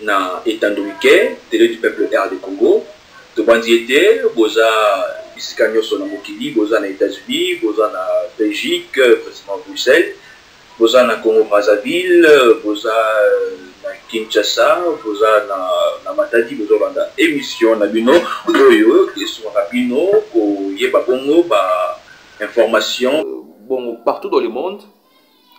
na etando mike tele du peuple RD Congo tobanzi ete boza bisika nyonso na mokili boza na Etats-Unis boza na Belgique précisément Bruxelles boza na Congo Brazzaville boza na Kinshasa boza na, na Matadi bozolanda émission na bino oyo esungaka bino koyeba bongo ba information bongo partout dans le monde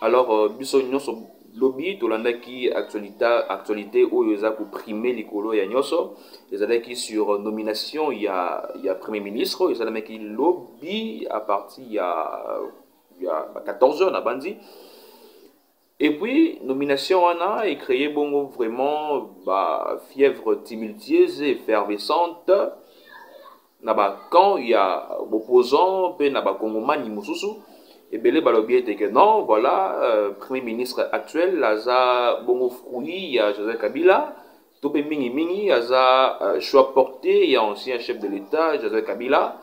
alors euh, biso nyonso lobi tolandaki actualité actualité oyo eza koprime likolo ya nyonso ezalaki sur nomination ya ya premier ministre oyo esalamaki lobi à partir ya ya 14 heures nabanzi et puis nomination wana ecreye bongo vraiment ba fièvre tumultueuse effervescente na bacamp ya bopposant mpe na bakongomani mosusu ebele balobi ete ke non voilà euh, premier ministre actuel aza bongo fruit ya joseph kabila to mpe mingimingi aza euh, choix porté ya ancien chef de l'état joseph kabila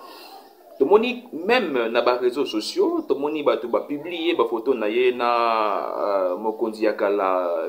tomoni meme na bareseau sociaux tomoni bato bapublie bafoto na ye na euh, mokonzi ya kala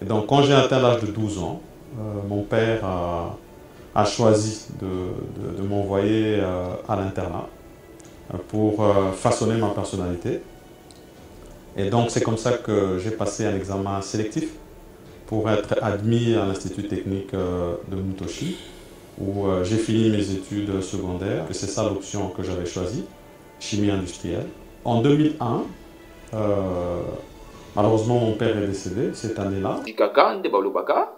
Et donc quand j'ai atteint l'âge de 12 ans, euh, mon père a, choisi de m'envoyer à l'internat pour façonner ma personnalité. Et donc c'est comme ça que j'ai passé un examen sélectif pour être admis à l'Institut technique de Mutoshi où j'ai fini mes études secondaires. Et c'est ça l'option que j'avais choisie, chimie industrielle. En 2001, euh, malheureusement, mon père est décédé cette année-là. Dikaka, nde balobaka.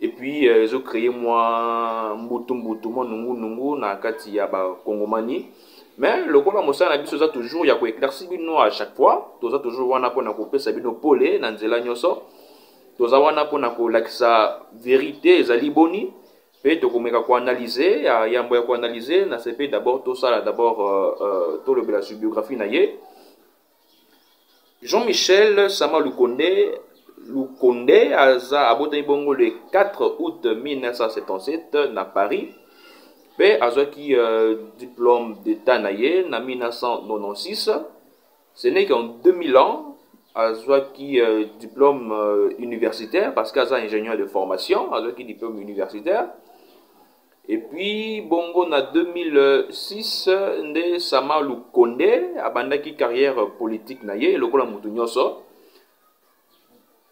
Et puis, euh, ils ont créé moi Mbutu Mbutu, moi Nungu Nungu, na kati ya ba Kongomani. Mais le combat Moussa na biso za toujours ya ko éclaircir bino à chaque fois. Toza toujours wana pona ko pesa bino pole na nzela nyoso. Toza wana pona ko lakisa vérité ezali boni. mpe tokomeka koanalyse ya yambo ya koanalyse na sepe d'abord tosala d'abord uh, uh, tolobela sur biographie na ye jean michel sama lukonde lukonde aza abotami bongo le 4 août 1977 na paris mpe azwaki uh, diplôme d'état na ye na 1996 ce n'est qu'en 2000 ans azwaki euh, diplôme euh, universitaire parce que aza ingénieur de formation azwaki diplôme universitaire et puis bongo na 2006 nde sama lukonde abandaki carrière politique na ye lokola moto nyonso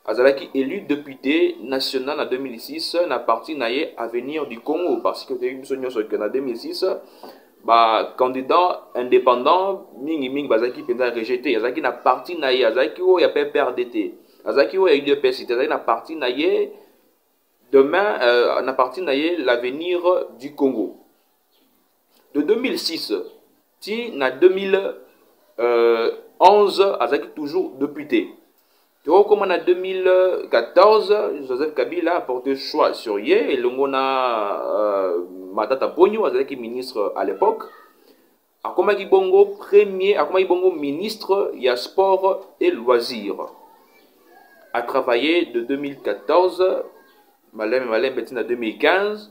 azalaki élu député national na 2006 na parti na ye avenir du congo parce que toyebi biso nyonso ke na 2006 bacandidat indépendant mingimingi bazalaki mpenza rejeté azalaki na parti na ye azalaki oyo ya pprd te azalaki oyo ya udps te azalaki na parti na ye demain euh, na parti na ye l'avenir du congo de 2006 ti na 2011 euh, azalaki toujours député tokokoma na 2014 joseph kabila aporte choix sur ye elongo na euh, matata ponyo azalaki ministre à l'époque akomaki bongo premier akomaki bongo ministre ya sport et loisir a travaillé de 2014 malembe malembe ntina 2015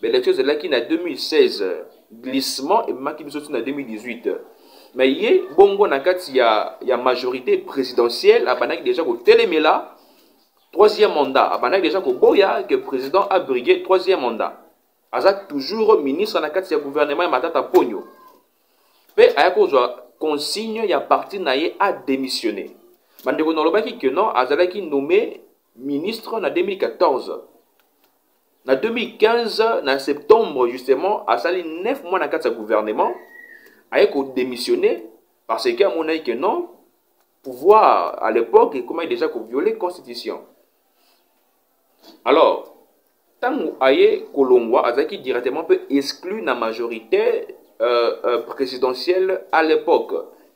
Bellevue ezalaki na 2016 glissement ebimaki biso ti na 2018 mais ye bongo na kati ya, ya majorité présidentielle abandaki déjà kotelemela troisième mandat abandaki déjà koboya que président abrigue troisième mandat aza toujours ministre na kati ya gouvernement ya matata ponyo mpe aya kozwa consigne ya parti na ye adémissionne bandeko nalobaki que non azalaki nommé ministre na 2014 na 2015 na septembre justement asali 9 mois na kati ya gouvernement aye kodemissionne parce que amonaki que non pouvoir à l'époque ekomaki déjà koviole constitution alors ntango aye kolongwa azalaki directement mpe exclu na majorité euh, euh, présidentielle à l'époque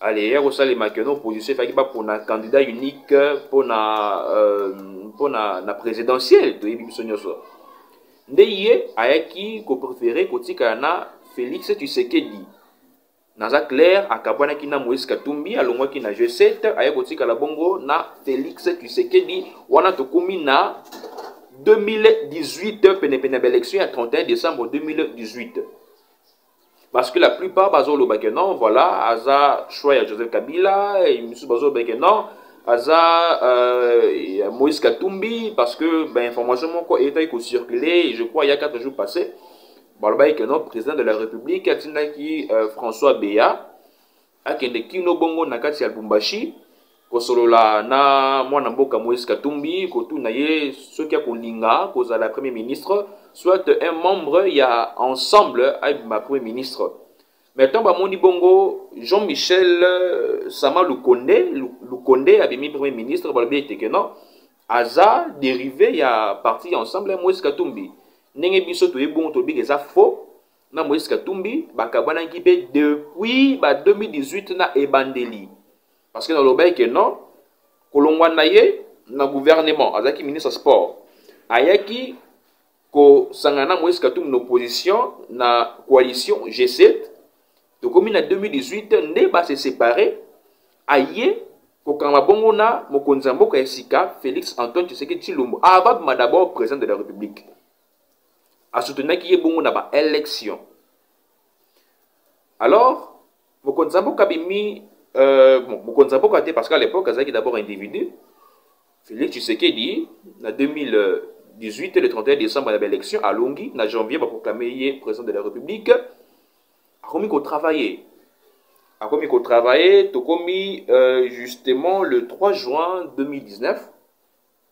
ale ya kosalema ke na opposition efaki bapona candidat unique mpona euh, mpona na présidentielle toyebi biso nyonso nde ye ayaki koprefere kotikala na félix tshisekedi naza claire akabwanaki na moïse katumbi alongwaki na g7 ayaki kotikala bongo na félix tshisekedi wana tokomi na 2018 penepene ya baélection ya 31 décembre 2018 parce que la plupart bazoloba que non voilà aza choix ya joseph kabila misusu bazoloba que non aza euh, moïse katumbi parce que bainformation ben, moko eyetaki kocircule je crois ya 4 jours passé balobaki que non président de la république atindaki euh, françois beya akende kino bongo na kati ya lubumbashi kosolola na mwana mboka moïse katumbi kotuna ye soki akolinga kozala premier ministre soit un membre ya ensemble abima premier ministre mais ntango bamoni bongo jean michel euh, sama lukonde lukonde abimi premier ministre balobi ete ke non aza dérivé ya parti ya ensemble ya moïse katumbi ndenge biso toyebi bongo tobika eza faux na Moïse Katumbi bakabwanaki mpe depuis ba 2018 na ebandeli parce que nalobaki que non kolongwa na ye na gouvernement azalaki ministre ya sport ayaki kosangana na Moïse Katumbi na opposition na coalition G7 tokomi na 2018 nde base séparé aye kokanga bongo na mokonzi ya mboka ya sika Félix Antoine Tshisekedi Tshilombo ababima d'abord président de la République asoutenaki ye bongo na baélection alors mokonzi ya mboka bimi euh, bon, mokonzi ya mboka te parce qu'à l'époque azalaki d'abord individu félix tshisekedi na 2018 le 31 décembre ya baélection alongi na janvier baproclame ye président de la république akomi kotravaille akomi kotravaille tokomi euh, justement le 3 juin 2019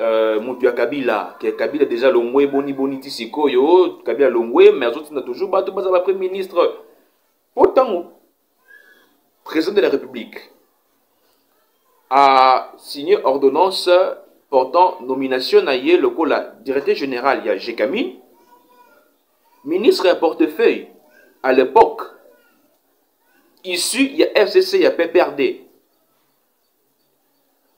Euh, mutu ya kabila ke kabila deja longwe boni boni ti sikoyo kabila longwe mais azotinda toujours bato baza ba premier ministre mpo ntango président de la république a signé ordonnance portant nomination na ye lokola directeur général ya gecamine ministre ya portefeuille à l'époque issu ya fcc ya pprd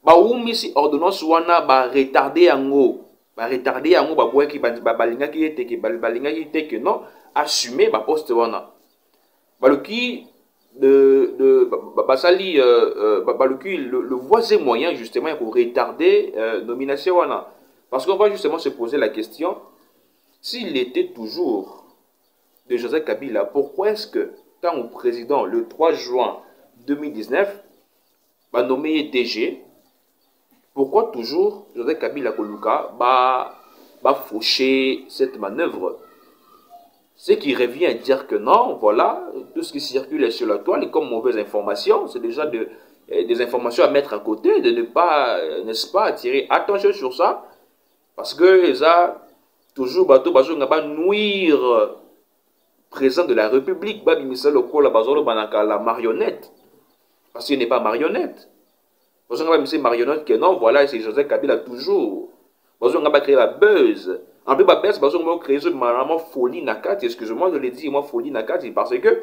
bawumisi ordonnance wana baretarde yango baretarde yango babwaki balingaki ye teke balingaki te ke non assume baposte wana baluki de, de basali euh, euh, baluki le, le voie et moyen justement ya koretarde euh, nomination wana parce qu'on va justement se poser la question s'il était toujours de Joseph Kabila pourquoi est-ce que quand au président le 3 juin 2019 va nommer DG pourquoi toujours Joseph Kabila Koluka va, faucher cette manœuvre Ce qui revient à dire que non, voilà, tout ce qui circule sur la toile est comme mauvaise information, c'est déjà euh, des informations à mettre à côté, de ne pas, euh, n'est-ce pas, attirer attention sur ça, parce que eza toujours bato bazonga ba nuire président de la république babimisa lokola bazoloba na kala marionnette parce qu'il n'est pas marionnette bazonga babimisa marionnette que non voilà c'est joseph kabila toujours bazonga bacréer la buzz en plus babese bazonga bacréer malamu folie na kati excuse moi de le dire moi folie na kati parce que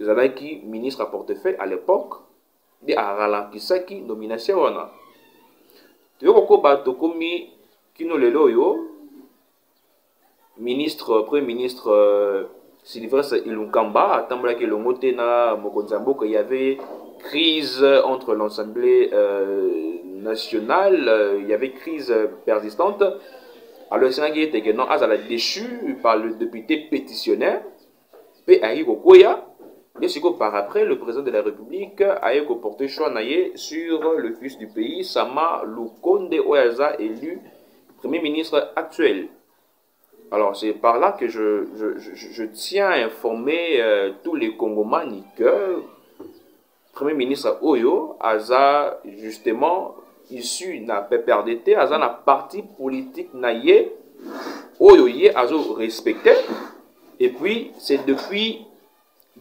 ezalaki ministre ya portefeuille à l'époque nde aralentisaki nomination wana toyo kokoba tokomi kino lelo oyo ministre premier ministre euh, Sylvestre Ilunkamba atambolaki elongo te na mokonzi ya mboka y avait crise entre l'Assemblée euh, nationale, euh, il y avait crise persistante. Alors, il s'est dit que non, Azala déchu par le député pétitionnaire. mpe ayaki kokwea ye sikoyo par après le président de la république ayaki koporte choix na ye sur le fils du pays sama lukonde oyo aza élu premier ministre actuel Alors, c'est par là que je, je, je, je tiens à informer euh, tous les Congomani que Premier ministre Oyo aza justement issu na PPRD te, aza na parti politique na ye Oyo ye azo respecter et puis c'est depuis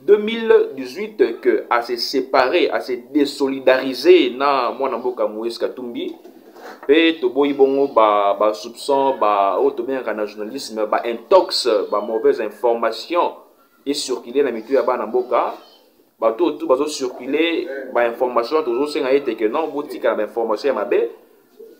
2018 que a se séparer, a se désolidariser na mwana mboka Moïse Katumbi mpe toboyi bongo ba, ba soupçon ba oyo tobengaka na journalisme ba intox ba mauvaise information ecircule na mitu ya bana mboka bato oyo tu bazo circule bainformation tozosenga ete ke non botikala bainformation ya mabe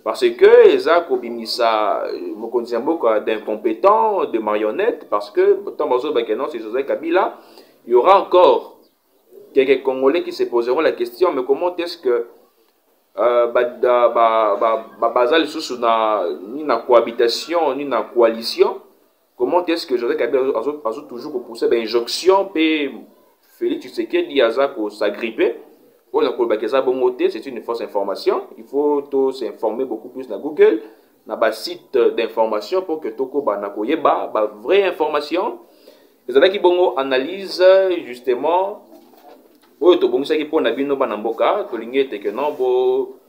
parce que eza kobimisa euh, mokonzi ya mboka d'incompétent de marionnette parce que ntango bazoloba ke non c'est josé kabila il y aura encore quelques congolais qui se poseront la question mais comment est-ce que euh, baza ba, ba, ba, lisusu na ni na cohabitation ni na coalition Comment est-ce que Joseph Kabila a toujours repoussé l'injonction ben, et Félix Tshisekedi a s'agripper On a kolobaki eza bongo te, c'est une fausse information. Il faut tout s'informer beaucoup plus dans Google, na ba site d'information pour que toko ba na koyeba ba vraie information. Ezalaki bongo analyse justement oyo tobongisaki mpo na bino bana mboka tolingi ete ke non bo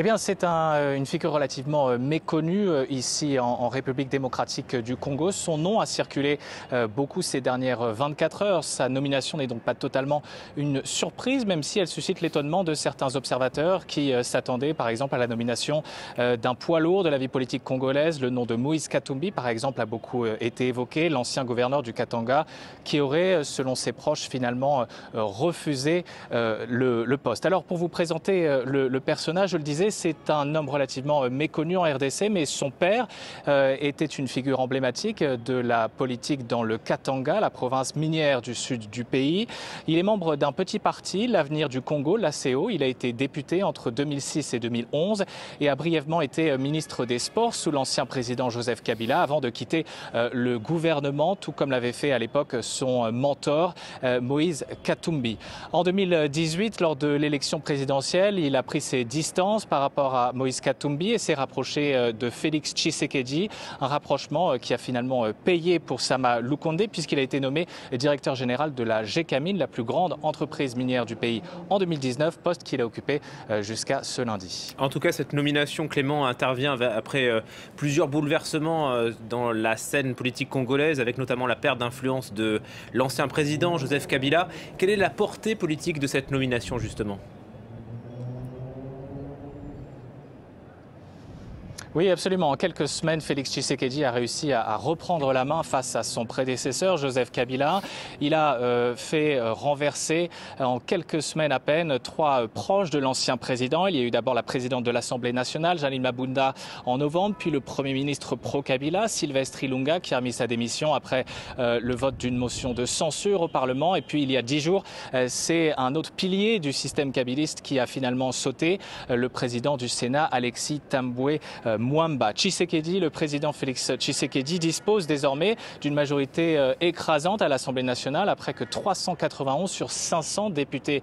Eh bien, c'est euh, une figure relativement euh, méconnue euh, ici en, République démocratique du Congo. Son nom a circulé beaucoup ces dernières 24 heures. Sa nomination n'est donc pas totalement une surprise, même si elle suscite l'étonnement de certains observateurs qui s'attendaient, par exemple, à la nomination d'un poids lourd de la vie politique congolaise. Le nom de Moïse Katumbi, par exemple, a beaucoup été évoqué, l'ancien gouverneur du Katanga, qui aurait, selon ses proches, finalement refusé le, poste. Alors, pour vous présenter le personnage, je le disais, c'est un homme relativement euh, méconnu en RDC, mais son père euh, était une figure emblématique de la politique dans le Katanga, la province minière du sud du pays. Il est membre d'un petit parti, l'Avenir du Congo, l'ACO. Il a été député entre 2006 et 2011 et a brièvement été euh, ministre des Sports sous l'ancien président Joseph Kabila avant de quitter le gouvernement, tout comme l'avait fait à l'époque son mentor Moïse Katumbi. En 2018, lors de l'élection présidentielle, il a pris ses distances par rapport à Moïse Katumbi et s'est rapproché euh, de Félix Tshisekedi, un rapprochement euh, qui a finalement euh, payé pour Sama Lukonde puisqu'il a été nommé directeur général de la Gkmin, la plus grande entreprise minière du pays en 2019, poste qu'il a occupé jusqu'à ce lundi. En tout cas, cette nomination, Clément, intervient après plusieurs bouleversements dans la scène politique congolaise, avec notamment la perte d'influence de l'ancien président Joseph Kabila. Quelle est la portée politique de cette nomination, justement Oui, absolument. En quelques semaines, Félix Tshisekedi a réussi à, reprendre la main face à son prédécesseur, Joseph Kabila. Il a euh, fait euh, renverser euh, en quelques semaines à peine trois proches de l'ancien président. Il y a eu d'abord la présidente de l'Assemblée nationale, Janine Mabunda, en novembre, puis le premier ministre pro-Kabila, Sylvestre Ilunga, qui a mis sa démission après le vote d'une motion de censure au Parlement. Et puis, il y a dix jours, c'est un autre pilier du système kabiliste qui a finalement sauté, le président du Sénat, Alexis Tamboué Mwamba Tshisekedi. Le président Félix Tshisekedi dispose désormais d'une majorité euh, écrasante à l'Assemblée nationale après que 391 sur 500 députés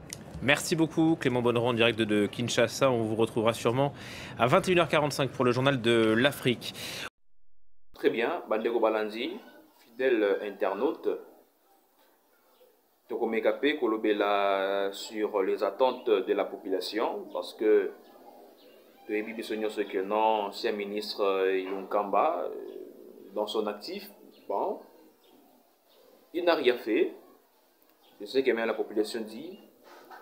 Merci beaucoup Clément Bonneron en direct de Kinshasa. On vous retrouvera sûrement à 21h45 pour le journal de l'Afrique. Très bien, Baldego Balanzi, fidèle internaute. Tokomekape Kolobela sur les attentes de la population parce que que ancien ministre Kamba, dans son actif, bon, il n'a rien fait. Je sais que la population dit.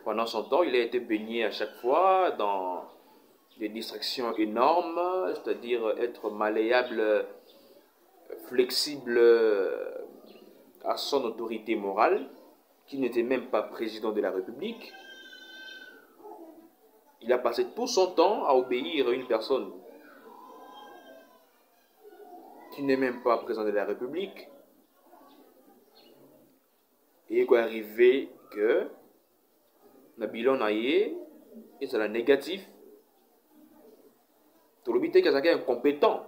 Pendant son temps, il a été baigné à chaque fois dans des distractions énormes, c'est-à-dire être malléable, flexible euh, à son autorité morale, qui n'était même pas président de la République. Il a passé tout son temps à obéir à une personne qui n'est même pas président de la République, il est arrivé que Nabilon bilan et c'est négatif. Tout le monde est quelqu'un compétent.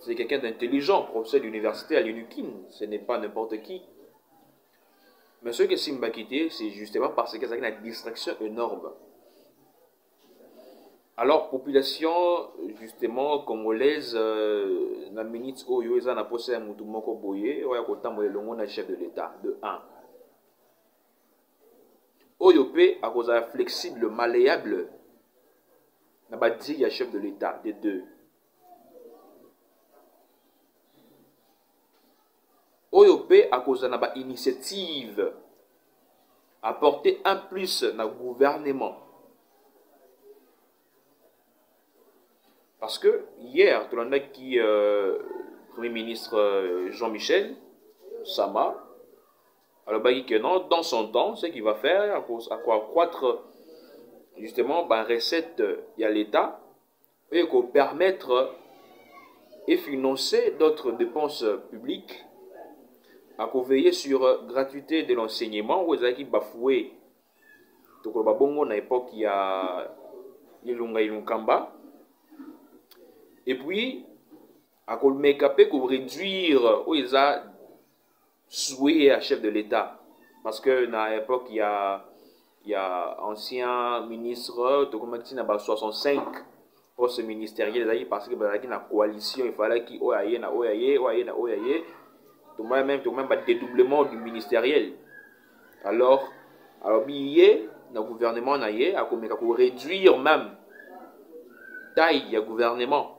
C'est quelqu'un d'intelligent, professeur d'université à l'UNUKIN. Ce n'est pas n'importe qui. Mais ce que Simba quitté, c'est justement parce qu'il a une distraction énorme. alors population justement congolaise euh, na minute oyo eza na posa ya motu moko boye oyo ya kotambola elongo na chef de l'état de 1 oyo mpe akozala flexible malléable na badire ya chef de l'état de 2 oyo mpe akozala na ba initiative apporter un plus na gouvernement parce que hier tolandaki euh, premier ministre euh, jean michel sama alobaki que non dans son temps ce qu'il va faire à quoi accroître justement ba recette ya l'état oyo ko permettre et financer d'autres dépenses publiques à veiller sur gratuité de l'enseignement oyo ezalaki bafoue tokoloba bongo na époque ya ilunga ilunkamba et puis akomeka mpe ko réduire oyo eza souhait ya chef de l'État parce que na époque il y a il y a ancien ministre tokomaki na ba 65 poste ministériel ezalaki parce que bazalaki na coalition efalaki oyo aye na oyo aye oyo aye na oyo aye tomona même tomona ba dédoublement du ministériel alors alobi ye na gouvernement na ye akomeka ko réduire même taille ya gouvernement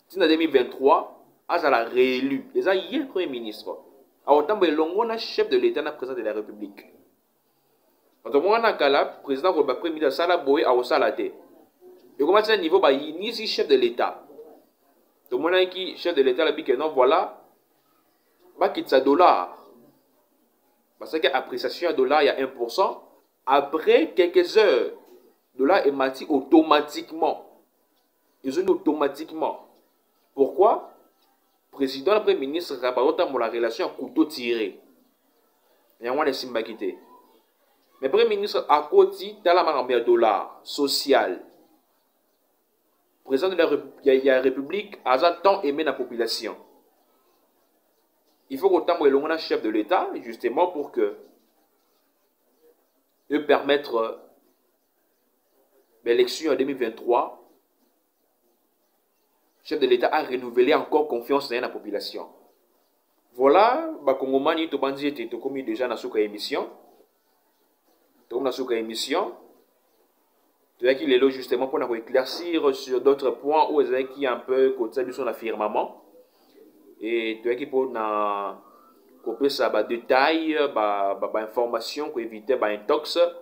ntina 2023 azala réélu eza ye premier ministre akotambola elongo na chef de l'état na président de la république bato mwana kala président akoloba premier ministre asala boye akosala te ekomati na niveau bayinisi chef de l'état tomonaki chef de l'état alobi ke non voilà bakitisa dollar basalaki appréciation ya dollar ya 1 après quelques heures dollar emati automatiquement ezongi automatiquement pourquoi président na premier ministre kaka bazotambola relation ya couteau tire yango wana esimbaki te mais premier ministre akoti tala makambo ya dollar social président de la, ya, ya république aza temps aimé na population il faut kotambola elongo na chef de l'état justement pour que e permettre ba élection ya 2023 chef de l'état a renouvelé encore confiance na ye na population voilà bakongomani tobanzi ete tokomi déjà na suka ya émission tokomi na suka ya émission toyaki lelo justement mpona koéclaircir sur d'autres points oyo ezalaki un peu kotia biso na firmament e toyaki mpona kopesa badetail bainformation ba, ba koevite baintox ba